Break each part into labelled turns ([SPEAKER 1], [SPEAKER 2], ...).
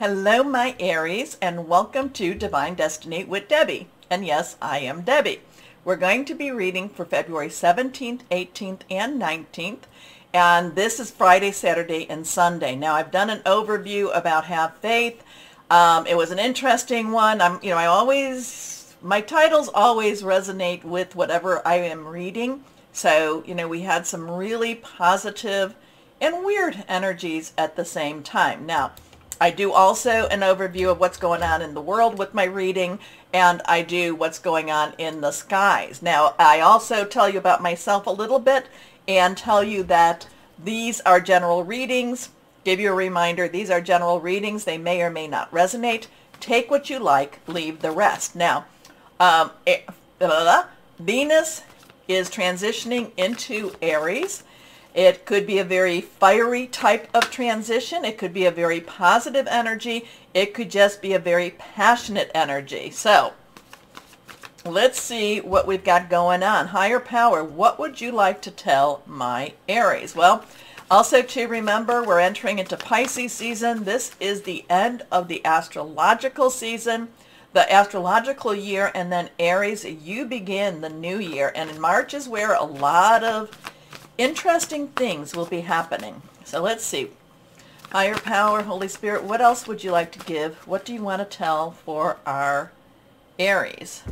[SPEAKER 1] Hello, my Aries, and welcome to Divine Destiny with Debbie. And yes, I am Debbie. We're going to be reading for February 17th, 18th, and 19th. And this is Friday, Saturday, and Sunday. Now, I've done an overview about Have Faith. Um, it was an interesting one. I'm, you know, I always, my titles always resonate with whatever I am reading. So, you know, we had some really positive and weird energies at the same time. Now, I do also an overview of what's going on in the world with my reading, and I do what's going on in the skies. Now, I also tell you about myself a little bit and tell you that these are general readings. Give you a reminder, these are general readings. They may or may not resonate. Take what you like, leave the rest. Now, um, eh, Venus is transitioning into Aries. It could be a very fiery type of transition. It could be a very positive energy. It could just be a very passionate energy. So let's see what we've got going on. Higher power, what would you like to tell my Aries? Well, also to remember, we're entering into Pisces season. This is the end of the astrological season, the astrological year, and then Aries, you begin the new year. And in March is where a lot of interesting things will be happening. So let's see. Higher power, Holy Spirit, what else would you like to give? What do you want to tell for our Aries?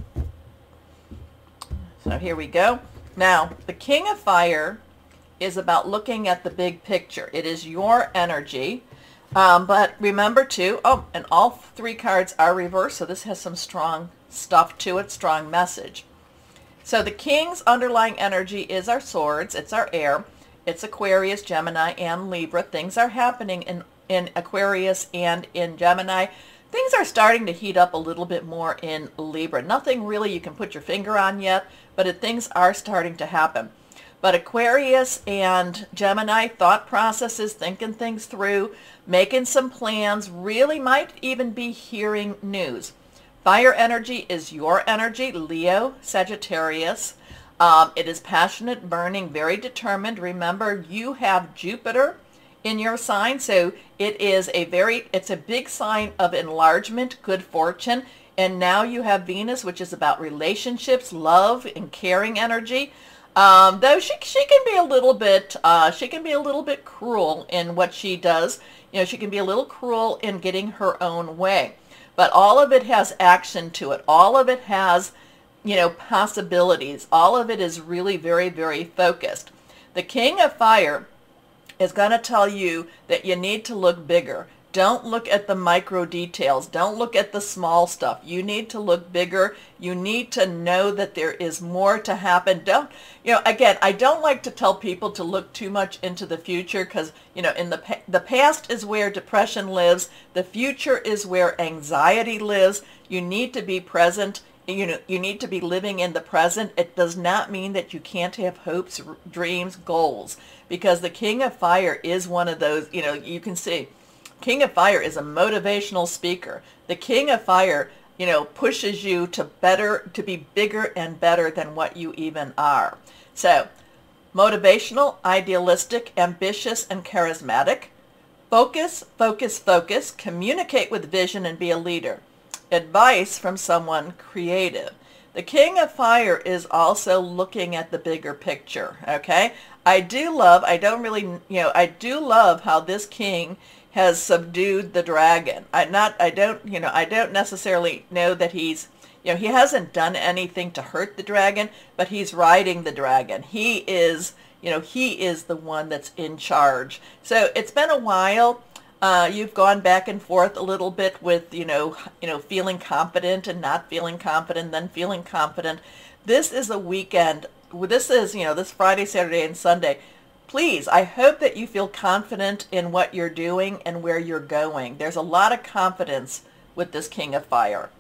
[SPEAKER 1] So here we go. Now, the King of Fire is about looking at the big picture. It is your energy. Um, but remember too, oh, and all three cards are reversed, so this has some strong stuff to it, strong message. So the king's underlying energy is our swords. It's our air. It's Aquarius, Gemini, and Libra. Things are happening in, in Aquarius and in Gemini. Things are starting to heat up a little bit more in Libra. Nothing really you can put your finger on yet, but it, things are starting to happen. But Aquarius and Gemini, thought processes, thinking things through, making some plans, really might even be hearing news. Fire energy is your energy, Leo, Sagittarius. Um, it is passionate, burning, very determined. Remember, you have Jupiter in your sign, so it is a very, it's a big sign of enlargement, good fortune. And now you have Venus, which is about relationships, love, and caring energy. Um, though she, she can be a little bit, uh, she can be a little bit cruel in what she does. You know, she can be a little cruel in getting her own way but all of it has action to it. All of it has, you know, possibilities. All of it is really very, very focused. The King of Fire is going to tell you that you need to look bigger. Don't look at the micro details. Don't look at the small stuff. You need to look bigger. You need to know that there is more to happen. Don't, you know, again, I don't like to tell people to look too much into the future because, you know, in the, the past is where depression lives. The future is where anxiety lives. You need to be present you know you need to be living in the present it does not mean that you can't have hopes dreams goals because the king of fire is one of those you know you can see King of Fire is a motivational speaker. The King of Fire, you know, pushes you to better, to be bigger and better than what you even are. So, motivational, idealistic, ambitious, and charismatic. Focus, focus, focus. Communicate with vision and be a leader. Advice from someone creative. The King of Fire is also looking at the bigger picture, okay? I do love, I don't really, you know, I do love how this king has subdued the dragon. I not I don't you know I don't necessarily know that he's you know he hasn't done anything to hurt the dragon, but he's riding the dragon. He is you know he is the one that's in charge. So it's been a while. Uh, you've gone back and forth a little bit with you know you know feeling confident and not feeling confident, then feeling confident. This is a weekend. This is you know this Friday, Saturday, and Sunday please, I hope that you feel confident in what you're doing and where you're going. There's a lot of confidence with this King of Fire.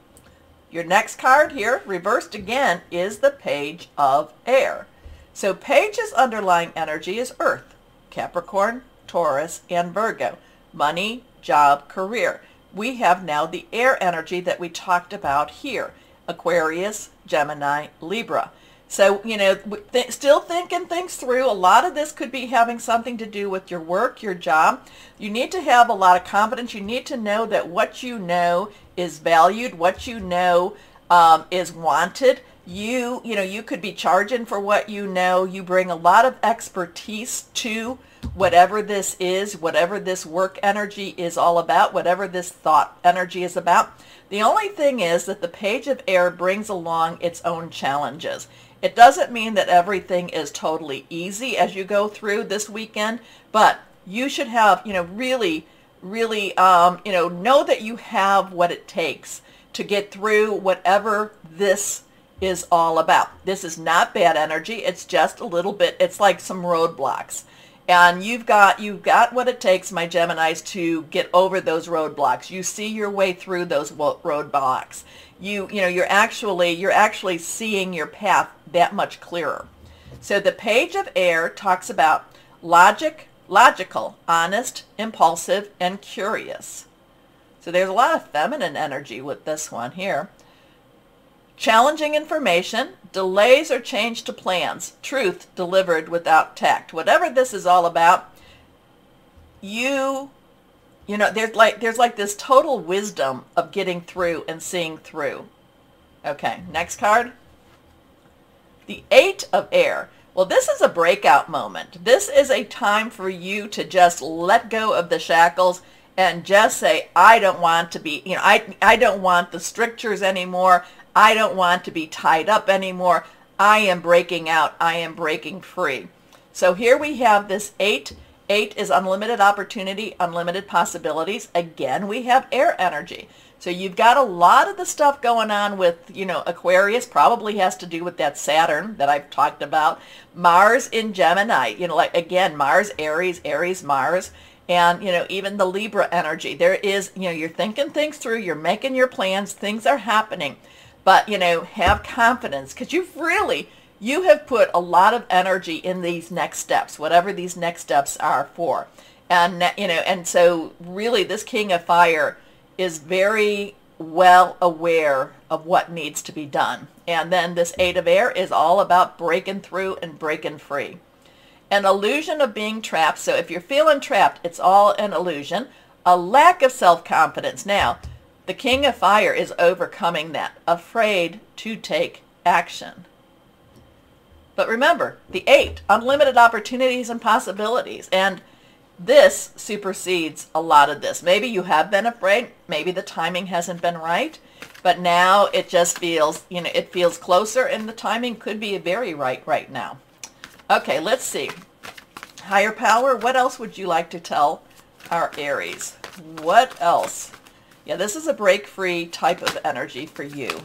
[SPEAKER 1] Your next card here, reversed again, is the Page of Air. So Page's underlying energy is Earth, Capricorn, Taurus, and Virgo. Money, job, career. We have now the air energy that we talked about here, Aquarius, Gemini, Libra. So, you know, th- still thinking things through. A lot of this could be having something to do with your work, your job. You need to have a lot of confidence. You need to know that what you know is valued, what you know um, is wanted. You, you know, you could be charging for what you know. You bring a lot of expertise to whatever this is, whatever this work energy is all about, whatever this thought energy is about. The only thing is that the page of air brings along its own challenges. It doesn't mean that everything is totally easy as you go through this weekend, but you should have, you know, really, really, um, you know, know that you have what it takes to get through whatever this is all about. This is not bad energy. It's just a little bit, it's like some roadblocks. And you've got you've got what it takes, my Geminis, to get over those roadblocks. You see your way through those roadblocks. You you know you're actually you're actually seeing your path that much clearer. So the page of air talks about logic, logical, honest, impulsive, and curious. So there's a lot of feminine energy with this one here. Challenging information, delays or change to plans, truth delivered without tact. Whatever this is all about, you, you know, there's like, there's like this total wisdom of getting through and seeing through. Okay, next card. The Eight of Air. Well, this is a breakout moment. This is a time for you to just let go of the shackles and just say, I don't want to be, you know, I, I don't want the strictures anymore. I don't want to be tied up anymore. I am breaking out. I am breaking free. So here we have this eight. Eight is unlimited opportunity, unlimited possibilities. Again, we have air energy. So you've got a lot of the stuff going on with, you know, Aquarius probably has to do with that Saturn that I've talked about. Mars in Gemini, you know, like again, Mars, Aries, Aries, Mars. And, you know, even the Libra energy. There is, you know, you're thinking things through, you're making your plans, things are happening. But, you know, have confidence because you've really, you have put a lot of energy in these next steps, whatever these next steps are for. And, you know, and so really this King of Fire is very well aware of what needs to be done. And then this Eight of Air is all about breaking through and breaking free. An illusion of being trapped. So if you're feeling trapped, it's all an illusion. A lack of self-confidence. Now, the king of fire is overcoming that, afraid to take action. But remember, the eight, unlimited opportunities and possibilities. And this supersedes a lot of this. Maybe you have been afraid. Maybe the timing hasn't been right. But now it just feels, you know, it feels closer and the timing could be very right right now. Okay, let's see. Higher power, what else would you like to tell our Aries? What else? Yeah, this is a break-free type of energy for you.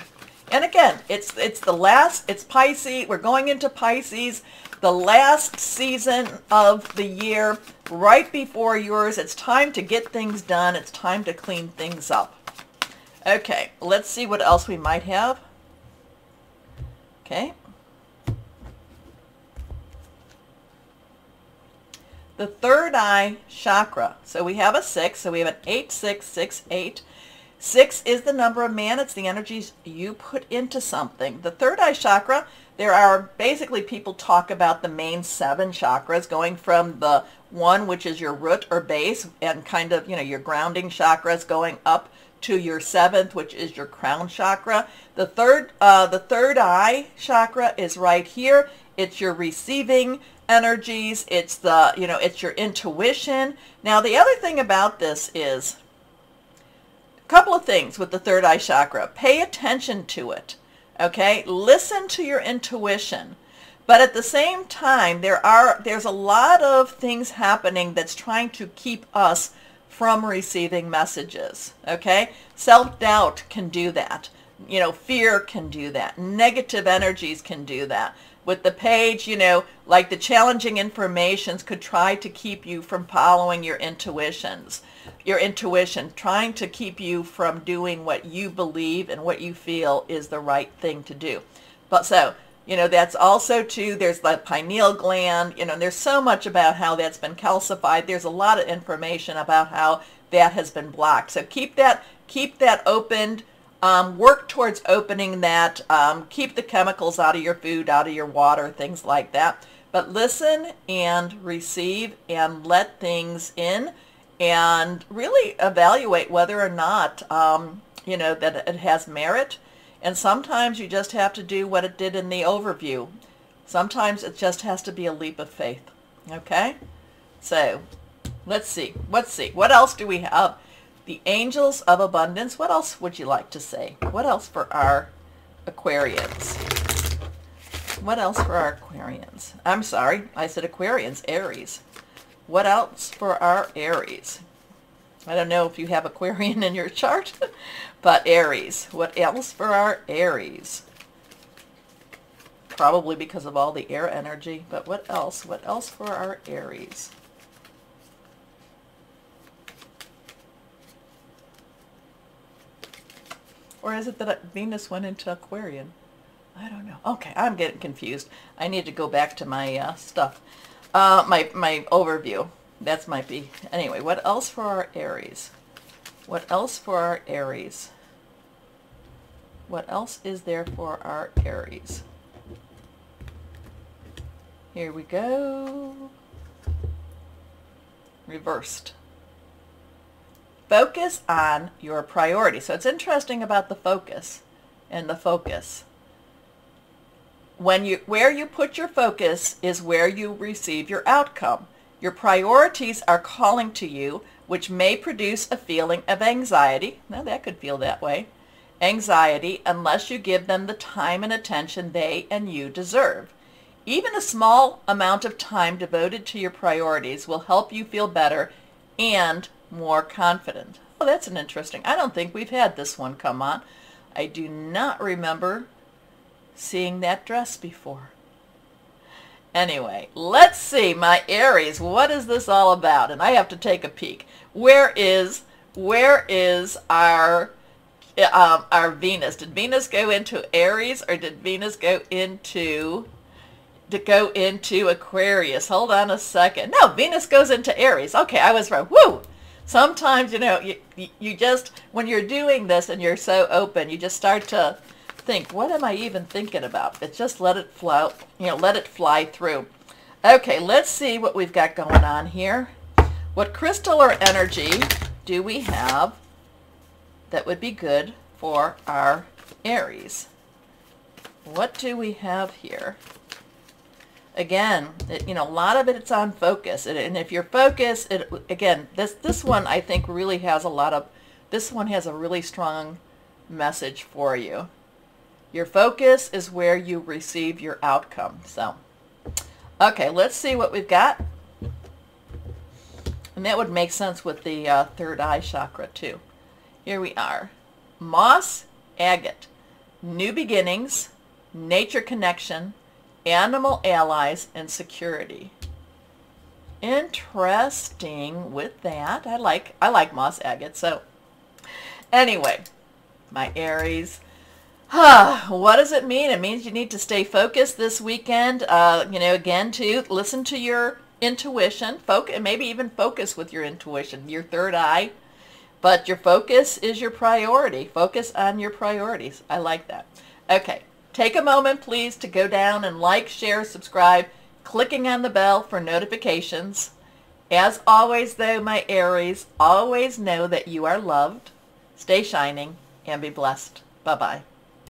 [SPEAKER 1] And again, it's it's the last, it's Pisces, we're going into Pisces, the last season of the year, right before yours. It's time to get things done. It's time to clean things up. Okay, let's see what else we might have. Okay. The third eye chakra. So we have a six, so we have an eight, six, six, eight. Six is the number of man. It's the energies you put into something. The third eye chakra, there are basically people talk about the main seven chakras going from the one, which is your root or base and kind of, you know, your grounding chakras going up to your seventh, which is your crown chakra. The third, uh, the third eye chakra is right here. It's your receiving energies. It's the, you know, it's your intuition. Now, the other thing about this is couple of things with the third eye chakra. Pay attention to it. Okay? Listen to your intuition. But at the same time, there are there's a lot of things happening that's trying to keep us from receiving messages. Okay? Self-doubt can do that. You know, fear can do that. Negative energies can do that. With the page, you know, like the challenging informations could try to keep you from following your intuitions your intuition, trying to keep you from doing what you believe and what you feel is the right thing to do. But so, you know, that's also too, there's the pineal gland, you know, there's so much about how that's been calcified. There's a lot of information about how that has been blocked. So keep that, keep that opened. Um, work towards opening that. Um, keep the chemicals out of your food, out of your water, things like that. But listen and receive and let things in and really evaluate whether or not, um, you know, that it has merit. And sometimes you just have to do what it did in the overview. Sometimes it just has to be a leap of faith. Okay? So, let's see. Let's see. What else do we have? The angels of abundance. What else would you like to say? What else for our Aquarians? What else for our Aquarians? I'm sorry, I said Aquarians, Aries. What else for our Aries? I don't know if you have Aquarian in your chart, but Aries. What else for our Aries? Probably because of all the air energy, but what else? What else for our Aries? Or is it that Venus went into Aquarian? I don't know. Okay, I'm getting confused. I need to go back to my uh, stuff. Uh, my, my overview. That's might be. Anyway, what else for our Aries? What else for our Aries? What else is there for our Aries? Here we go. Reversed. Focus on your priority. So it's interesting about the focus and the focus when you where you put your focus is where you receive your outcome. Your priorities are calling to you, which may produce a feeling of anxiety. Now that could feel that way. Anxiety unless you give them the time and attention they and you deserve. Even a small amount of time devoted to your priorities will help you feel better and more confident. Well, that's an interesting. I don't think we've had this one come on. I do not remember seeing that dress before. Anyway, let's see, my Aries, what is this all about? And I have to take a peek. Where is, where is our, um, our Venus? Did Venus go into Aries or did Venus go into, to go into Aquarius? Hold on a second. No, Venus goes into Aries. Okay, I was wrong. Woo! Sometimes, you know, you, you just, when you're doing this and you're so open, you just start to think, what am I even thinking about? It's just let it flow, you know, let it fly through. Okay, let's see what we've got going on here. What crystal or energy do we have that would be good for our Aries? What do we have here? Again, it, you know, a lot of it, it's on focus. And, and if you're focused, it, again, this, this one I think really has a lot of, this one has a really strong message for you. Your focus is where you receive your outcome. So, okay, let's see what we've got. And that would make sense with the uh, third eye chakra too. Here we are. Moss agate, new beginnings, nature connection, animal allies, and security. Interesting with that. I like I like moss agate. So anyway, my Aries, what does it mean? It means you need to stay focused this weekend. Uh, you know, again, to listen to your intuition, focus, and maybe even focus with your intuition, your third eye. But your focus is your priority. Focus on your priorities. I like that. Okay, take a moment, please, to go down and like, share, subscribe, clicking on the bell for notifications. As always, though, my Aries, always know that you are loved. Stay shining and be blessed. Bye-bye.